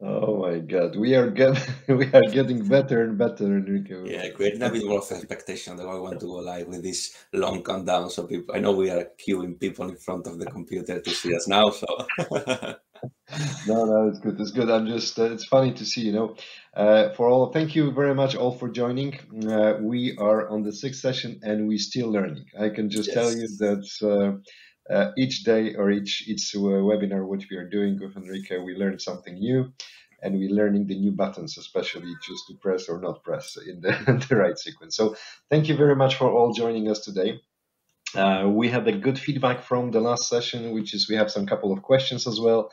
Oh my God, we are get we are getting better and better, Enrique. Yeah, creating a bit more of expectation that I want to go live with this long countdown. So people, I know we are queuing people in front of the computer to see us now. So no, no, it's good. It's good. I'm just. Uh, it's funny to see. You know, uh, for all. Thank you very much all for joining. Uh, we are on the sixth session and we're still learning. I can just yes. tell you that. Uh, uh, each day or each each uh, webinar which we are doing with Enrique, we learn something new, and we're learning the new buttons, especially just to press or not press in the, the right sequence. So thank you very much for all joining us today. Uh, we had a good feedback from the last session, which is we have some couple of questions as well.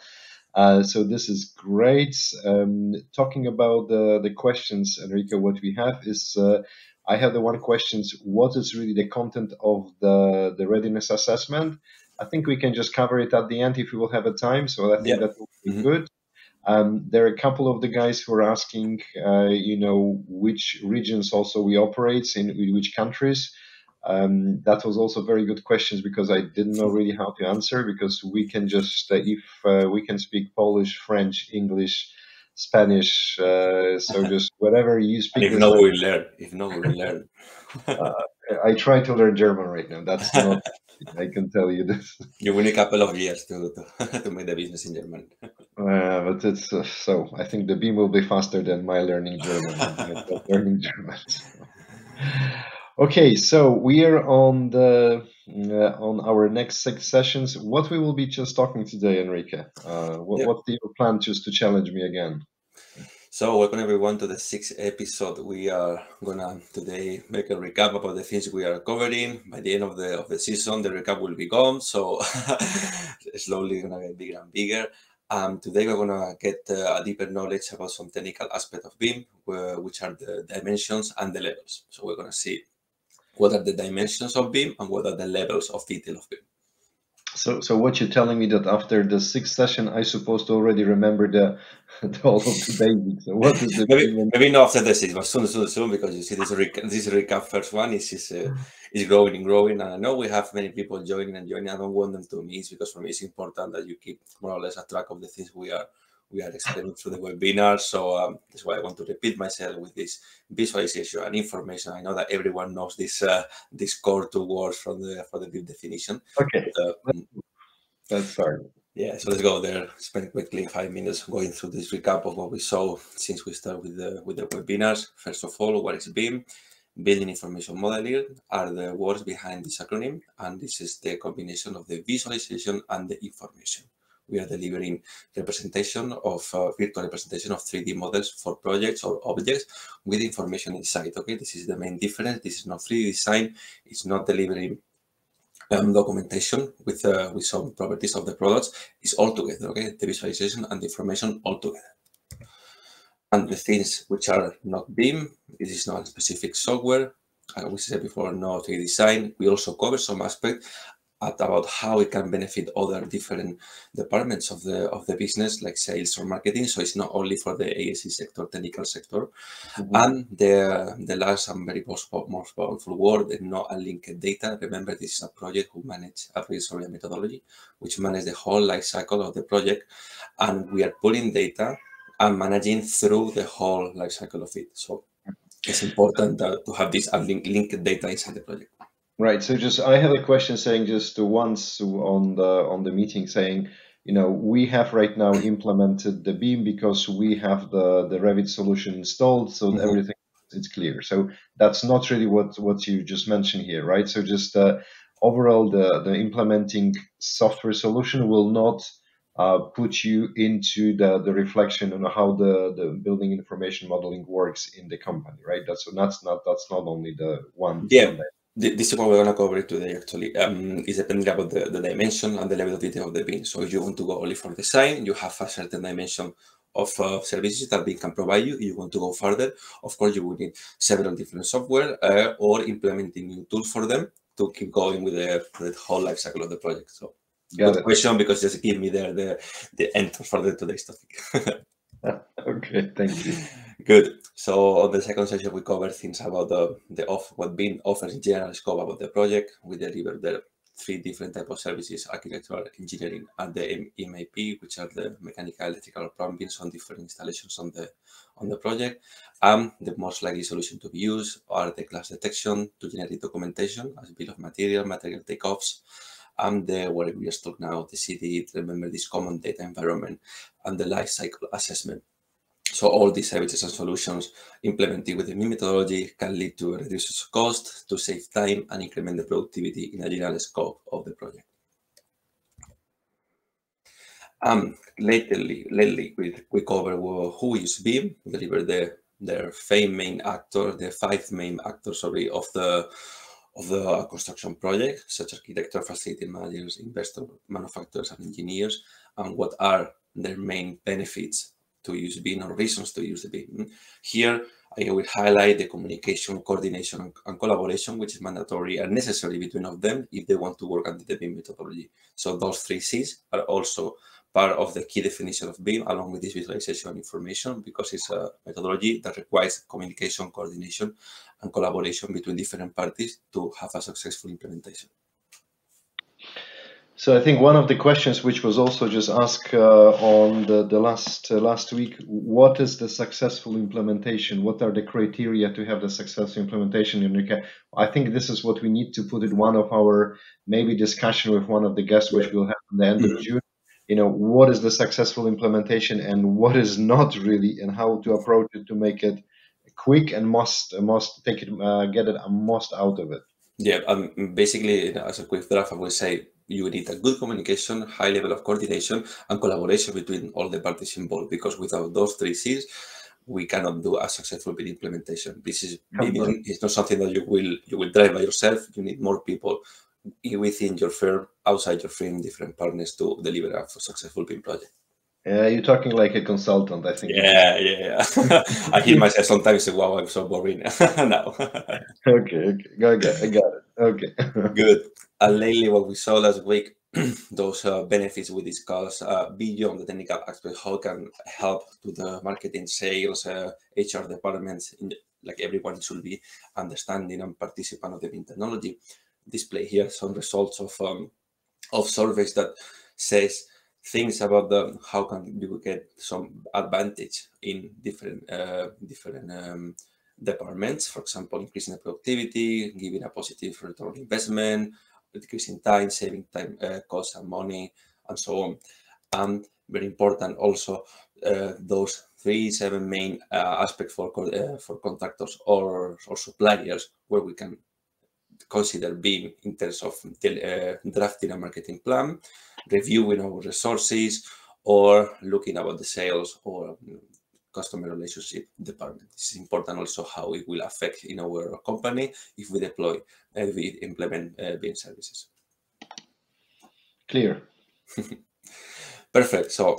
Uh, so this is great. Um, talking about the, the questions, Enrique, what we have is uh, I have the one questions. What is really the content of the, the readiness assessment? I think we can just cover it at the end if we will have a time. So I think yeah. that will be mm-hmm. good. Um, there are a couple of the guys who are asking, uh, you know, which regions also we operate in, in which countries. Um, that was also very good questions because I didn't know really how to answer because we can just uh, if uh, we can speak Polish, French, English, Spanish, uh, so just whatever you speak. if no, we learn. If no, we learn. Uh, I try to learn German right now. That's not I can tell you this. You will need a couple of years to to, to make the business in German. Uh, but it's uh, so. I think the BIM will be faster than my learning German. learning German. So. Okay, so we are on the uh, on our next six sessions. What we will be just talking today, Enrique? Uh, what, yeah. what do you plan just to challenge me again? So welcome everyone to the sixth episode. We are gonna today make a recap about the things we are covering. By the end of the of the season, the recap will be gone. So slowly gonna get bigger and bigger. Um, today we're gonna get uh, a deeper knowledge about some technical aspect of BIM, which are the dimensions and the levels. So we're gonna see what are the dimensions of BIM and what are the levels of detail of BIM. So, so what you're telling me that after the sixth session, I supposed to already remember the, the all of the basics. So what is the maybe, maybe not after the sixth, but soon, soon, soon, because you see this rec- this recap first one is is, uh, is growing and growing, and I know we have many people joining and joining. I don't want them to miss because for me it's important that you keep more or less a track of the things we are we are explaining through the webinar. So um, that's why I want to repeat myself with this visualization and information. I know that everyone knows this uh, this core two words from the for the BIM definition. Okay, but, uh, that's fine. Yeah, so let's go there. Spend quickly five minutes going through this recap of what we saw since we start with the with the webinars. First of all, what is BIM? Building information modeling are the words behind this acronym, and this is the combination of the visualization and the information we are delivering representation of uh, virtual representation of 3D models for projects or objects with information inside. Okay, this is the main difference. This is not 3D design. It's not delivering um, documentation with uh, with some properties of the products. It's all together. Okay, the visualization and the information all together. And the things which are not BIM, this is not specific software. Uh, we said before, no 3D design. We also cover some aspect at about how it can benefit other different departments of the of the business like sales or marketing. So it's not only for the AEC sector technical sector. Mm-hmm. and the the last and very most, most powerful word the no unlinked data. Remember this is a project who manage a resource methodology which manage the whole life cycle of the project. And we are pulling data and managing through the whole life cycle of it. So it's important to have this unlinked data inside the project Right. So just I have a question saying just once on the on the meeting saying, you know, we have right now implemented the BIM because we have the the Revit solution installed, so mm-hmm. everything it's clear. So that's not really what what you just mentioned here, right? So just uh, overall, the the implementing software solution will not uh, put you into the the reflection on how the the building information modeling works in the company, right? That's that's not that's not only the one. Yeah this is what we're going to cover today actually um, is depending about the, the dimension and the level of detail of the BIM. So if you want to go only for design, you have a certain dimension of uh, services that BIM can provide you. If you want to go further, of course, you will need several different software uh, or implementing new tools for them to keep going with the, the whole life cycle of the project. So Got Good it. question because just give me there the the end for the today's topic. okay, thank you. Good. So on the second session, we cover things about the the off what BIM offers in general scope about the project. We deliver the three different type of services: architectural, engineering, and the M- MEP, which are the mechanical, electrical, plumbing on different installations on the on the project. And the most likely solution to be used are the clash detection to generate documentation as bill of material, material takeoffs, and the what we just talked now, the CD, remember this common data environment, and the life cycle assessment. So all these services and solutions implemented with the BIM methodology can lead to a reduced cost, to save time, and increment the productivity in a general scope of the project. Um, lately, lately we, we cover who is BIM, deliver the their five main actors, the five main actors, sorry, of the of the construction project, such as architecture, facility managers, investor, manufacturers, and engineers, and what are their main benefits to use BIM or reasons to use the BIM. Mm. Here, I will highlight the communication, coordination, and collaboration, which is mandatory and necessary between of them if they want to work under the BIM methodology. So those three C's are also part of the key definition of BIM, along with this visualization information, because it's a methodology that requires communication, coordination, and collaboration between different parties to have a successful implementation. So I think one of the questions which was also just asked uh, on the, the last uh, last week, what is the successful implementation? What are the criteria to have the successful implementation in UK? I think this is what we need to put in one of our maybe discussion with one of the guests, which we'll have at the end of June. You know, what is the successful implementation and what is not really, and how to approach it to make it quick and must must take it uh, get it a most out of it. Yeah, um, basically, as a quick draft, I would say you need a good communication, high level of coordination, and collaboration between all the parties involved. Because without those three C's, we cannot do a successful BIM implementation. This is is not something that you will you will drive by yourself. You need more people within your firm, outside your firm, different partners to deliver a successful BIM project. Yeah, you're talking like a consultant, I think. Yeah, yeah, yeah. I hear myself sometimes say, "Wow, I'm so boring." no. okay, okay, got it. I got it. Okay. Good. And lately, what we saw last week, those uh, benefits we discussed uh, beyond the technical aspect, how can help to the marketing, sales, uh, HR departments, in like everyone should be understanding and participant of the BIM technology. Display here some results of um, of surveys that says things about the how can you get some advantage in different uh, different um, departments. For example, increasing the productivity, giving a positive return on investment, decreasing time, saving time, uh, cost and money, and so on. And very important also uh, those three seven main uh, aspects for uh, for contractors or or suppliers where we can consider BIM in terms of uh, drafting a marketing plan, reviewing our resources, or looking about the sales or customer relationship department. This is important also how it will affect in our company if we deploy, uh, we implement uh, BIM services. Clear. Perfect. So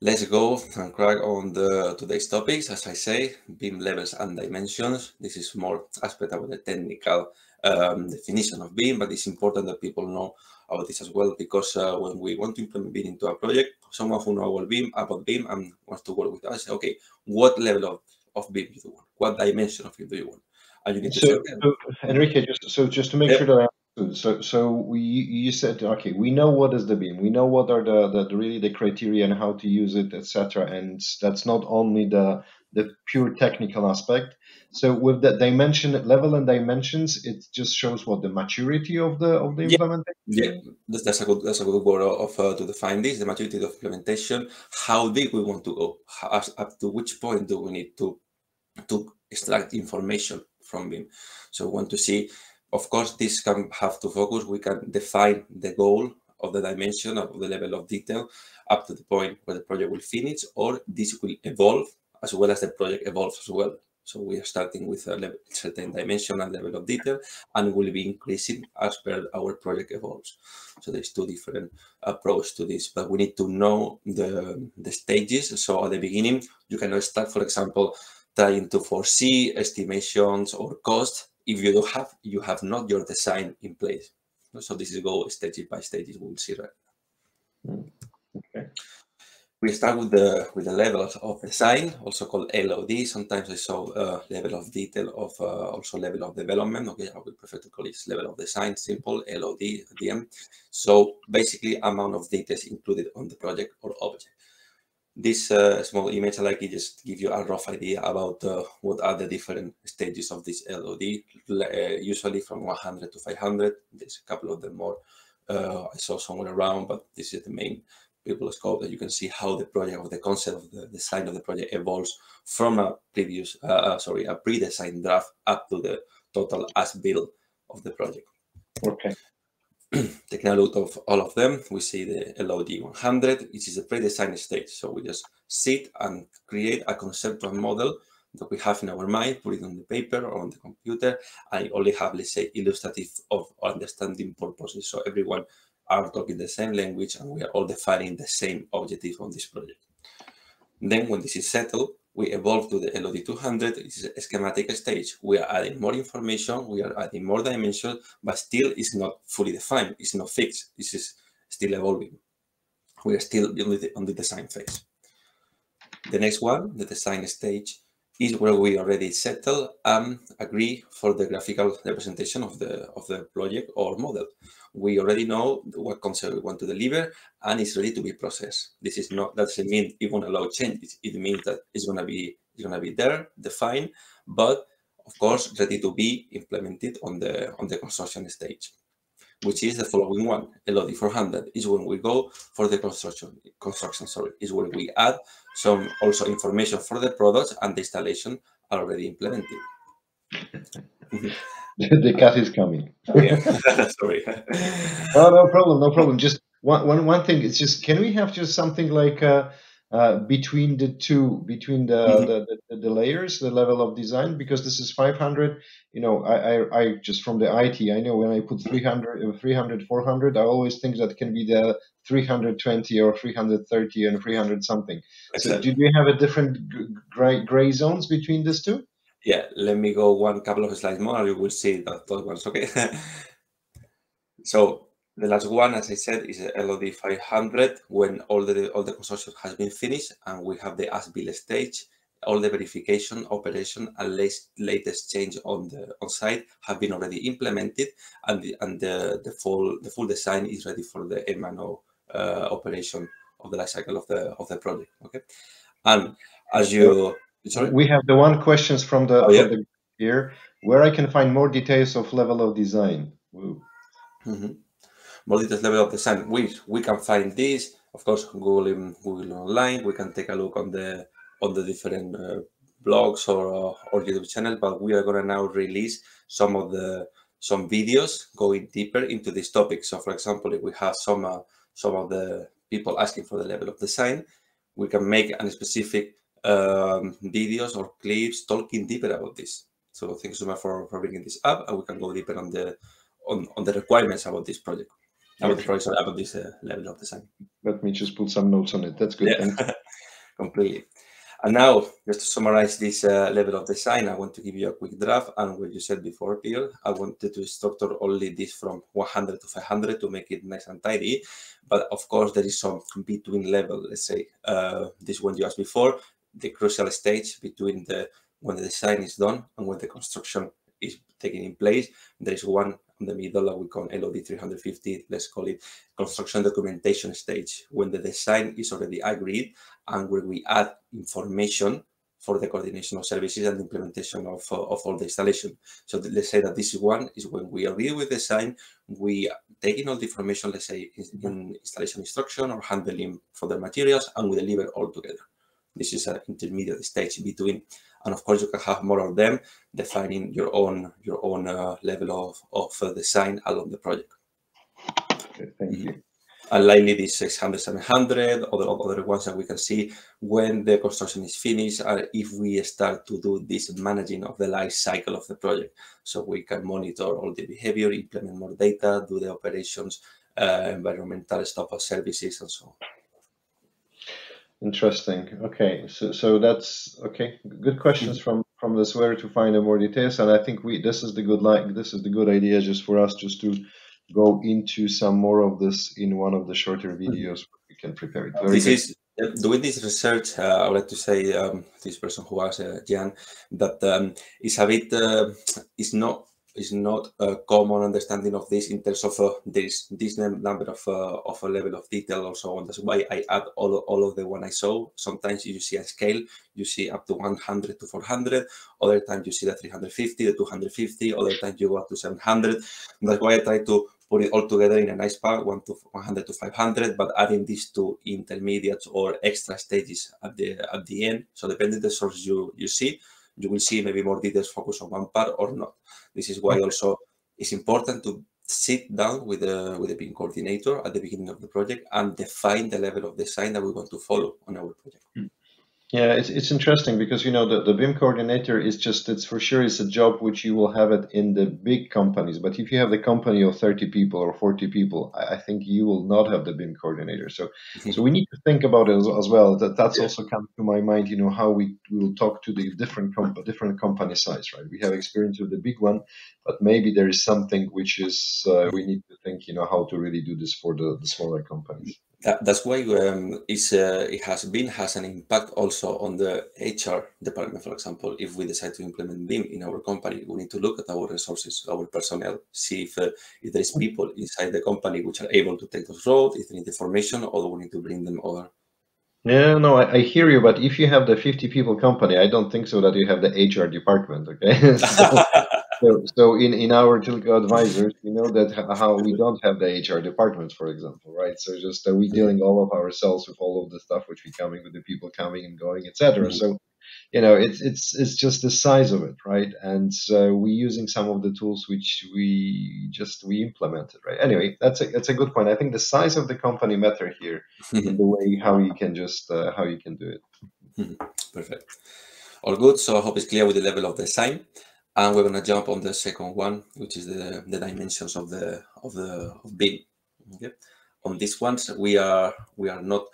let's go and crack on the today's topics. As I say, BIM levels and dimensions. This is more aspect about the technical um, definition of BIM, but it's important that people know about this as well because uh, when we want to implement BIM into a project, someone who knows about BIM, about BIM and wants to work with us, okay, what level of, of BIM do you want? What dimension of BIM do you want? And you need to so, say, so, Enrique, just so just to make sure that so so we you said okay, we know what is the BIM, we know what are the, the, really the criteria and how to use it, etc. And that's not only the the pure technical aspect. So with the dimension level and dimensions, it just shows what the maturity of the of the Yeah. implementation. Yeah, that's, that's a good that's a good word of uh, to define this. The maturity of implementation. How big we want to go? How, up to which point do we need to to extract information from BIM? So we want to see. Of course, this can have to focus. We can define the goal of the dimension of the level of detail up to the point where the project will finish, or this will evolve as well as the project evolves as well. So we are starting with a level, certain dimension and level of detail, and will be increasing as per our project evolves. So there's two different approach to this, but we need to know the, the stages. So at the beginning, you cannot start, for example, trying to foresee estimations or cost if you don't have you have not your design in place. So this is go stage by stage. We'll see right. Mm. Okay. We start with the with the levels of design, also called LOD. Sometimes I saw uh, level of detail of uh, also level of development. Okay, I would prefer to call it level of design, simple LOD DM. So basically, amount of details included on the project or object. This uh, small image, I like it, just give you a rough idea about uh, what are the different stages of this LOD. Uh, usually from 100 to 500. There's a couple of them more uh, I saw somewhere around, but this is the main people scope that you can see how the project or the concept of the design of the project evolves from a previous, uh, uh sorry, a pre-designed draft up to the total as built of the project. Okay. Taking a look of all of them, we see the LOD 100, which is a pre-designed stage. So we just sit and create a conceptual model that we have in our mind, put it on the paper or on the computer, I only have, let's say, illustrative of understanding purposes. So everyone are talking the same language and we are all defining the same objective on this project. Then when this is settled, we evolve to the LOD 200, which is a schematic stage. We are adding more information, we are adding more dimensions, but still it's not fully defined, it's not fixed, this is still evolving. We are still on the design phase. The next one, the design stage, is where we already settle and agree for the graphical representation of the of the project or model. We already know what concept we want to deliver and it's ready to be processed. This is not that doesn't mean it won't allow changes. It means that it's gonna be it's gonna be there, defined, but of course ready to be implemented on the on the construction stage which is the following one, LOD 400, is when we go for the construction, construction, sorry, is when we add some also information for the products and the installation already implemented. the cat is coming. yeah, sorry. oh, no problem, no problem. Just one, one, one thing, it's just, can we have just something like, uh, uh, between the two, between the, mm-hmm. the, the, the, layers, the level of design, because this is 500. You know, I, I, I just from the IT, I know when I put 300, 300, 400, I always think that can be the 320 or 330 and 300 something. Exactly. So, do you have a different gray, gray zones between these two? Yeah, let me go one couple of slides more, and you will see that those ones. Okay. so the last one, as I said, is LOD 500 when all the all the construction has been finished and we have the as-built stage. All the verification, operation, and latest, latest change on the on site have been already implemented, and the, and the, the full the full design is ready for the M&O uh, operation of the life cycle of the of the project. Okay, and as you sorry, we have the one questions from the, oh, yeah. from the here where I can find more details of level of design. Mm -hmm more detailed level of design. We we can find this, of course, Google in Google online. We can take a look on the on the different uh, blogs or or YouTube channel. But we are gonna now release some of the some videos going deeper into this topic. So, for example, if we have some uh, some of the people asking for the level of design, we can make a specific um, videos or clips talking deeper about this. So thank you so much for, for bringing this up and we can go deeper on the on, on the requirements about this project about the process about this uh, level of design. Let me just put some notes on it. That's good. Yeah. Completely. And now, just to summarize this uh, level of design, I want to give you a quick draft. And what you said before, Pierre, I wanted to structure only this from 100 to 500 to make it nice and tidy. But of course, there is some between level. Let's say uh, this one you asked before, the crucial stage between the when the design is done and when the construction is taking in place. There is one in the middle that we call LOD 350, let's call it construction documentation stage, when the design is already agreed and where we add information for the coordination of services and implementation of, uh, of all the installation. So let's say that this is one is when we agree with the design, we take in all the information, let's say in installation instruction or handling for the materials, and we deliver all together. This is an intermediate stage between and of course you can have more of them defining your own your own uh, level of, of uh, design along the project. Okay, thank mm -hmm. you and likely this 600 700 other other ones that we can see. When the construction is finished are if we start to do this managing of the life cycle of the project so we can monitor all the behavior implement more data do the operations uh, environmental stuff of services and so on Interesting. Okay, so so that's okay. Good questions from from this where to find more details, and I think we this is the good like this is the good idea just for us just to go into some more of this in one of the shorter mm-hmm. videos. We can prepare it. Very this good. is doing this research, uh, I would like to say um, this person who was uh, Jan that um, is a bit uh, is not is not a common understanding of this in terms of uh, this this number of uh, of a level of detail or so on. That's why I add all all of the one I saw. Sometimes you see a scale, you see up to 100 to 400. Other times you see the 350, the 250. Other times you go up to 700. That's why I try to put it all together in a nice pack, one to 100 to 500, but adding these two intermediates or extra stages at the at the end. So depending the source you you see, you will see maybe more details focus on one part or not. This is why also it's important to sit down with the with the BIM coordinator at the beginning of the project and define the level of design that we want to follow on our project. Mm. Yeah, it's, it's interesting because you know the, the BIM coordinator is just it's for sure it's a job which you will have it in the big companies. But if you have the company of 30 people or 40 people, I, I think you will not have the BIM coordinator. So mm-hmm. so we need to think about it as, as well. That that's yeah. also come to my mind, you know, how we will talk to the different comp- different company size, right? We have experience with the big one, but maybe there is something which is uh, we need to think, you know, how to really do this for the, the smaller companies. That, that's why um, uh, it has been has an impact also on the HR department. For example, if we decide to implement BIM in our company, we need to look at our resources, our personnel, see if uh, if there is people inside the company which are able to take those roles, if they need information, or we need to bring them over. Yeah, no, I, I, hear you, but if you have the 50 people company, I don't think so that you have the HR department, okay? so, so in, in our Tylko advisors, we know that how we don't have the HR department, for example, right? So just uh, we dealing all of ourselves with all of the stuff which we coming with the people coming and going, etc. Mm-hmm. So, you know, it's it's it's just the size of it, right? And so we using some of the tools which we just we implemented, right? Anyway, that's a that's a good point. I think the size of the company matter here in the way how you can just uh, how you can do it. Mm-hmm. Perfect. All good. So I hope it's clear with the level of design and we're gonna jump on the second one, which is the, the dimensions of the of the of BIM. Okay. On these ones, we are we are not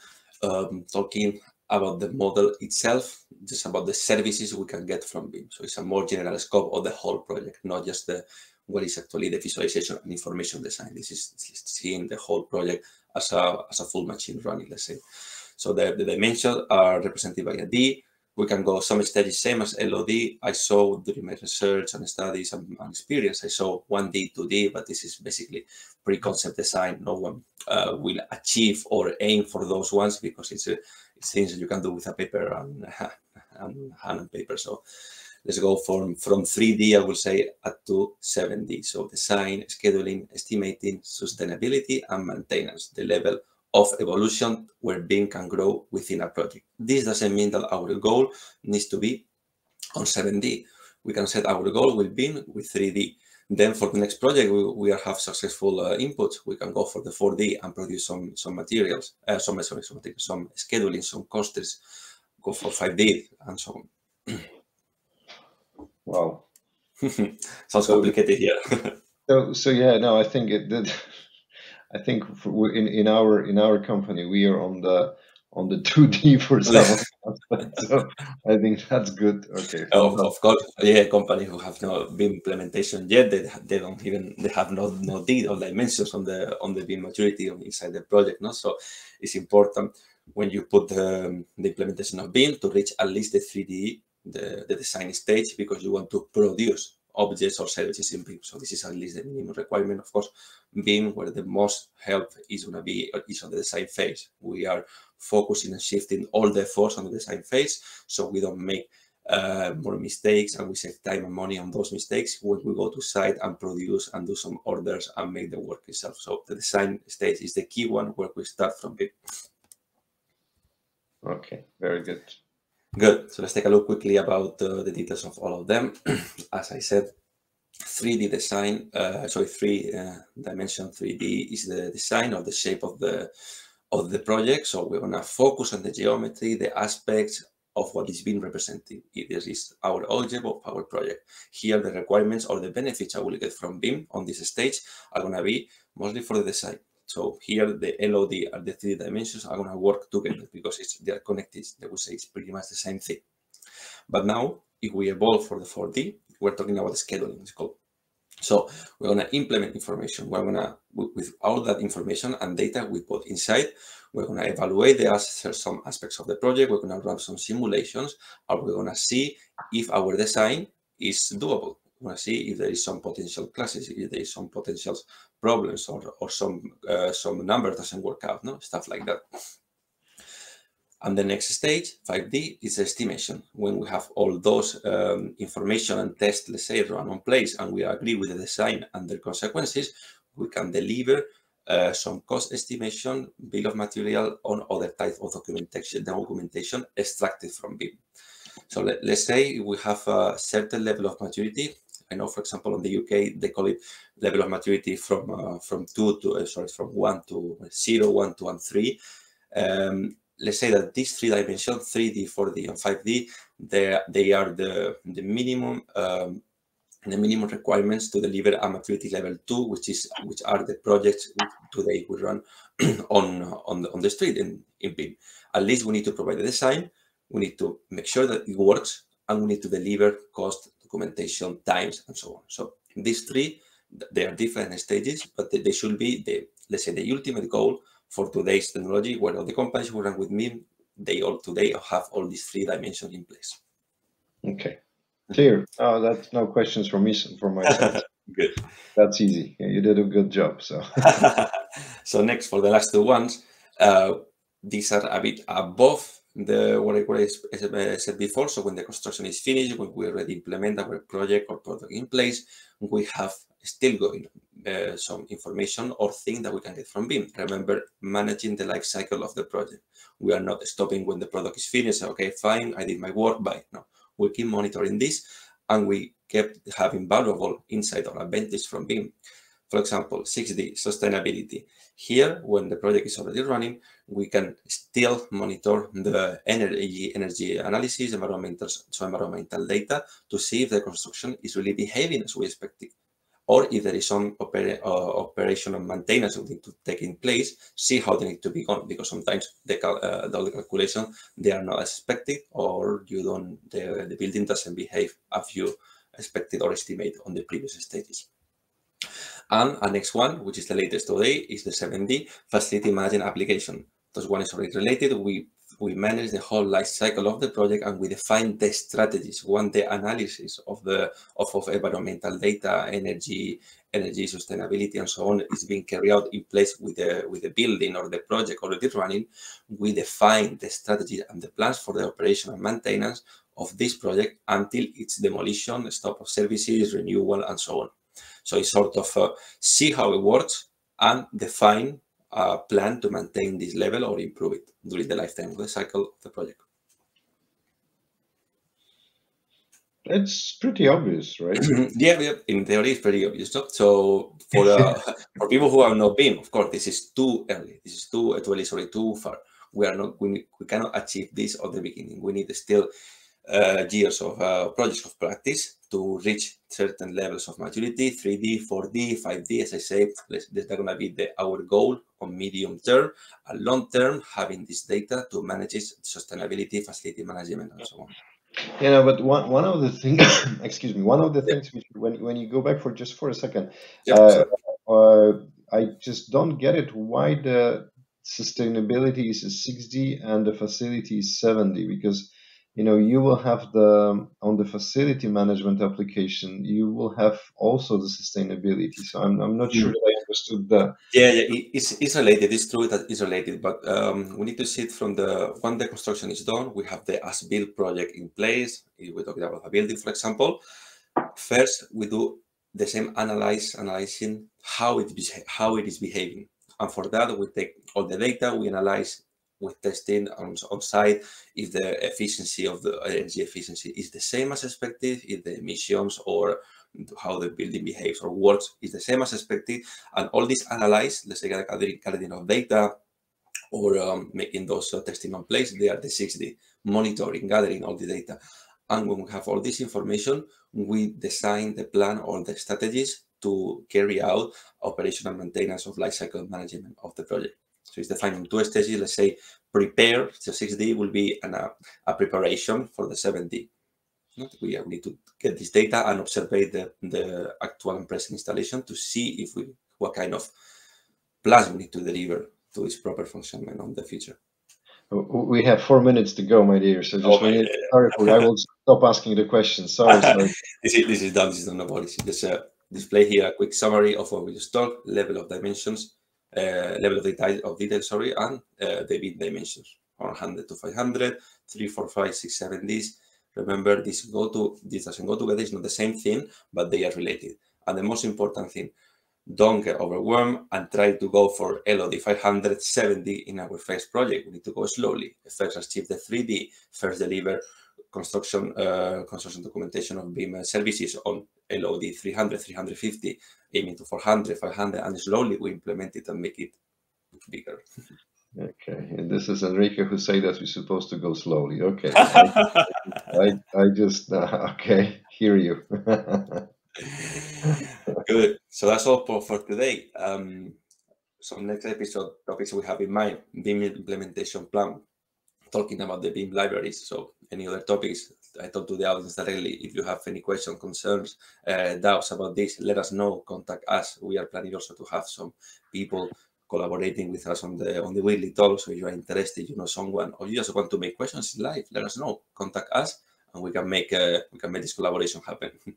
um, talking about the model itself, just about the services we can get from BIM. So it's a more general scope of the whole project, not just the what is actually the visualization and information design. This is, seeing the whole project as a as a full machine running, let's say. So the, the dimensions are represented by a D, we can go some studies, same as LOD. I saw during my research and studies and, and experience, I saw 1D, 2D, but this is basically pre-concept design. No one uh, will achieve or aim for those ones because it's, uh, it's things you can do with a paper and, and hand and paper. So let's go from, from 3D, I will say, up to 7D. So design, scheduling, estimating, sustainability, and maintenance, the level of evolution where BIM can grow within a project. This doesn't mean that our goal needs to be on 7D. We can set our goal with BIM with 3D. Then for the next project, we, we have successful uh, inputs. We can go for the 4D and produce some some materials, uh, some, sorry, some, some scheduling, some costers, go for 5D and so on. Wow. Sounds complicated here. so, so yeah, no, I think it did. I think for, in in our in our company we are on the on the 2D for some so I think that's good. Okay. Of, of course, yeah, companies who have not been implementation yet, they, they don't even they have no no D or dimensions on the on the BIM maturity inside the project. No, so it's important when you put the, the implementation of BIM to reach at least the 3D the, the design stage because you want to produce objects or services in BIM. So this is at least the minimum requirement. Of course, BIM, where the most help is going to be is on the design phase. We are focusing and shifting all the efforts on the design phase, so we don't make uh, more mistakes and we save time and money on those mistakes when we go to site and produce and do some orders and make the work itself. So the design stage is the key one where we start from BIM. Okay, very good. Good. So let's take a look quickly about uh, the details of all of them. As I said, 3D design, uh, sorry, three uh, dimension 3D is the design of the shape of the of the project. So we're gonna focus on the geometry, the aspects of what is being represented. This is our object of our project. Here, the requirements or the benefits I will get from BIM on this stage are gonna be mostly for the design. So here the LOD and the three dimensions are going to work together because it's, they are connected. They would say it's pretty much the same thing. But now, if we evolve for the 4D, we're talking about scheduling. It's called So we're going to implement information. We're going to, with all that information and data we put inside, we're going to evaluate the assets, some aspects of the project. We're going to run some simulations, and we're going to see if our design is doable. To see if there is some potential clashes, if there is some potential problems, or or some uh, some number doesn't work out, no stuff like that. And the next stage, 5D, is estimation. When we have all those um, information and tests, let's say, run on place, and we agree with the design and the consequences, we can deliver uh, some cost estimation, bill of material on other types of documentation, documentation extracted from BIM. So let, us say we have a certain level of maturity. I know, for example, in the UK, they call it level of maturity from uh, from two to uh, sorry from one to zero, one to one three. Um, let's say that these three dimensions, 3D, 4D, and 5D, they, they are the, the minimum um, the minimum requirements to deliver a maturity level two, which is which are the projects today we run on on the, on the street in, in BIM. At least we need to provide the design, we need to make sure that it works, and we need to deliver cost, documentation, times, and so on. So these three, they are different stages, but they, should be the let's say the ultimate goal for today's technology, where all the companies who run with me, they all today have all these three dimensions in place. Okay, clear. Oh, that's no questions from me from my side. good. That's easy. Yeah, you did a good job. So, so next for the last two ones, uh, these are a bit above the what I, what I said before. So when the construction is finished, when we already implement our project or product in place, we have still going uh, some information or thing that we can get from BIM. Remember, managing the life cycle of the project. We are not stopping when the product is finished. Okay, fine, I did my work, bye. No, we keep monitoring this and we kept having valuable insight or advantage from BIM. For example, 6D, sustainability. Here, when the project is already running, we can still monitor the energy, energy analysis, environmental, so environmental data to see if the construction is really behaving as we expected or if there is some opera, uh, operational maintenance that need to take in place, see how they need to be gone, because sometimes the, uh, the calculation, they are not expected, or you don't, the, the building doesn't behave as you expected or estimate on the previous stages. And a next one, which is the latest today, is the 7D facility management application. This one is already related. We we manage the whole life cycle of the project and we define the strategies when the analysis of the of, of environmental data energy energy sustainability and so on is being carried out in place with the with the building or the project already running we define the strategy and the plans for the operation and maintenance of this project until its demolition stop of services renewal and so on so it's sort of uh, see how it works and define a plan to maintain this level or improve it during the lifetime of the cycle of the project. It's pretty obvious, right? yeah, yeah, in theory, it's pretty obvious. No? So for uh, for people who have not been, of course, this is too early. This is too early, sorry, too far. We are not. We, we cannot achieve this at the beginning. We need still uh, years of uh, projects of practice to reach certain levels of maturity 3d 4d 5d as i say that's going to be the, our goal on medium term. And long term having this data to manage sustainability facility management and so on. You know but one, one of the things excuse me one of the things which when, when you go back for just for a second yeah, uh, uh, i just don't get it why the sustainability is a 6d and the facility is 7d because you know you will have the on the facility management application you will have also the sustainability. So i'm, I'm not sure mm. that i understood that. Yeah, yeah it's, it's related it's true that it's related but um, we need to see it from the when the construction is done we have the as built project in place if we're talking about a building for example. First we do the same analyze analyzing how it how it is behaving and for that we take all the data we analyze with testing on, site if the efficiency of the energy efficiency is the same as expected, if the emissions or how the building behaves or works is the same as expected, and all this analyzed, let's say gathering, gathering of data or um, making those uh, testing on place, they are the 6D, monitoring, gathering all the data. And when we have all this information, we design the plan or the strategies to carry out operational maintenance of lifecycle management of the project. So it's defined in two stages. Let's say prepare, so 6D will be an, uh, a preparation for the 7D. We need to get this data and observe the, the actual and present installation to see if we what kind of plans we need to deliver to its proper functionment on the future. We have four minutes to go, my dear. So just oh, when sorry for I will stop asking the questions. Sorry, this, is, this is done. This is done. Worries. Just uh, display here a quick summary of what we just talked, level of dimensions, level of detail, of detail, sorry, and uh, the bit dimensions, 100 to 500, 3, 4, 5, 6, 7 Ds. Remember, this go to this doesn't go together. It's not the same thing, but they are related. And the most important thing, don't get overwhelmed and try to go for LOD 570 in our first project. We need to go slowly. First achieve the 3D, first deliver construction uh, construction documentation of BIM services on LOD 300, 350, aiming to 400, 500, and slowly we implement it and make it bigger. Okay, and this is Enrique who say that we're supposed to go slowly. Okay, I, I, I, just uh, okay hear you. Good. So that's all for, for today. Um, so next episode topics we have in mind, BIM implementation plan, talking about the BIM libraries. So any other topics, I talk to the audience directly. If you have any questions, concerns, uh, doubts about this, let us know. Contact us. We are planning also to have some people collaborating with us on the on the weekly talk. So if you are interested, you know someone, or you just want to make questions in live, let us know. Contact us, and we can make uh, we can make this collaboration happen.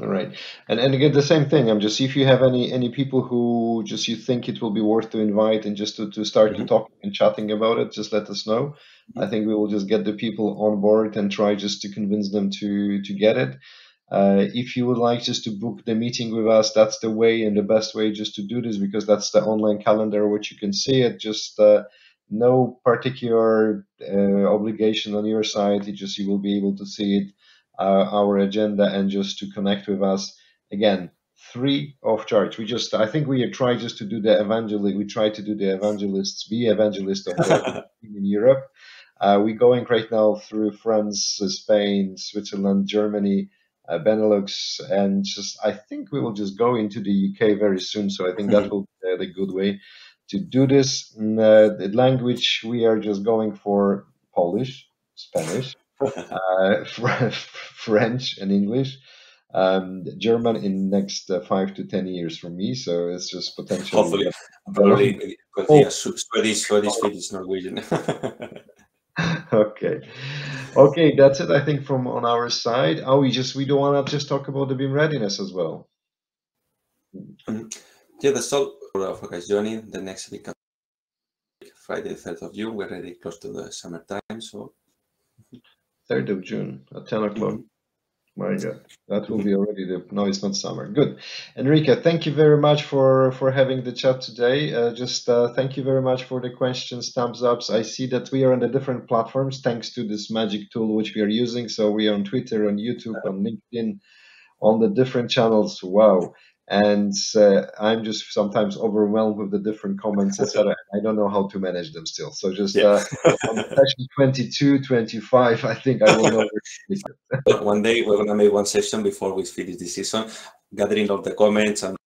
All right, and and again the same thing. I'm just see if you have any any people who just you think it will be worth to invite and just to, to start mm-hmm. to talk and chatting about it, just let us know. I think we will just get the people on board and try just to convince them to to get it. Uh, if you would like just to book the meeting with us, that's the way and the best way just to do this because that's the online calendar which you can see it. Just uh, no particular uh, obligation on your side. Just you will be able to see it uh, our agenda and just to connect with us again free of charge we just i think we try just to do the evangelist we try to do the evangelists be evangelist of in europe uh, we're going right now through france spain switzerland germany uh, benelux and just i think we will just go into the uk very soon so i think that mm-hmm. will be the good way to do this mm, uh, the language we are just going for polish spanish uh, French and English. Um, German in next uh, five to ten years for me, so it's just potentially. Hopefully, probably oh. yeah, Swedish, Swedish, Swedish, Norwegian. okay, okay, that's it. I think from on our side. Oh, we just we don't want to just talk about the BIM readiness as well. Mm-hmm. Yeah, that's all for guys joining. The next week, Friday, third of June. We're already close to the summertime, so 3rd of June at 10 o'clock. Mm-hmm. My God, that will be already the. No, it's not summer. Good, Enrique. Thank you very much for for having the chat today. Uh, just uh, thank you very much for the questions, thumbs ups. I see that we are on the different platforms thanks to this magic tool which we are using. So we are on Twitter, on YouTube, on LinkedIn, on the different channels. Wow and uh, I'm just sometimes overwhelmed with the different comments, etc. I don't know how to manage them still. So just yeah. uh, on session 22, 25, I think I will know. one day we're gonna make one session before we finish this season, gathering all the comments and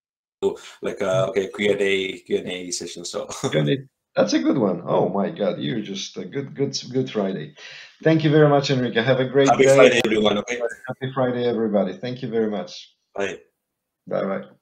do like a okay Q and A Q and A session. So that's a good one. Oh my God, you're just a good, good, good Friday. Thank you very much, Enrique. Have a great Happy day. Friday, everyone. Okay. Happy Friday, everybody. Thank you very much. Bye. Bye bye.